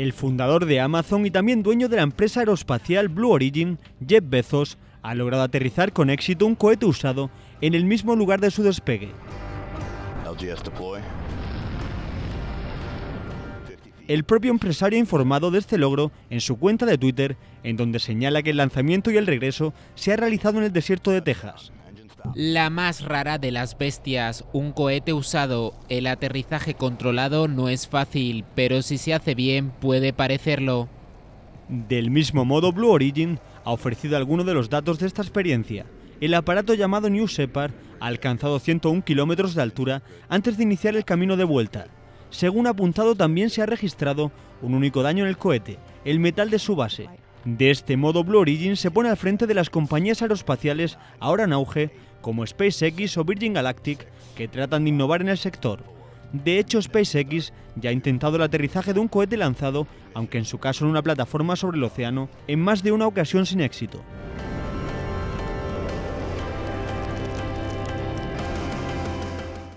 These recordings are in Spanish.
El fundador de Amazon y también dueño de la empresa aeroespacial Blue Origin, Jeff Bezos, ha logrado aterrizar con éxito un cohete usado en el mismo lugar de su despegue. El propio empresario ha informado de este logro en su cuenta de Twitter, en donde señala que el lanzamiento y el regreso se ha realizado en el desierto de Texas. La más rara de las bestias, un cohete usado. El aterrizaje controlado no es fácil, pero si se hace bien puede parecerlo. Del mismo modo, Blue Origin ha ofrecido algunos de los datos de esta experiencia. El aparato llamado New Shepard ha alcanzado 101 kilómetros de altura antes de iniciar el camino de vuelta. Según apuntado, también se ha registrado un único daño en el cohete, el metal de su base. De este modo, Blue Origin se pone al frente de las compañías aeroespaciales ahora en auge, como SpaceX o Virgin Galactic, que tratan de innovar en el sector. De hecho, SpaceX ya ha intentado el aterrizaje de un cohete lanzado, aunque en su caso en una plataforma sobre el océano, en más de una ocasión sin éxito.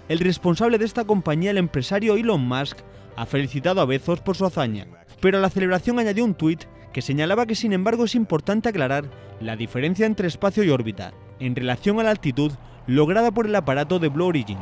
El responsable de esta compañía, el empresario Elon Musk, ha felicitado a Bezos por su hazaña, pero a la celebración añadió un tuit que señalaba que sin embargo es importante aclarar la diferencia entre espacio y órbita en relación a la altitud lograda por el aparato de Blue Origin.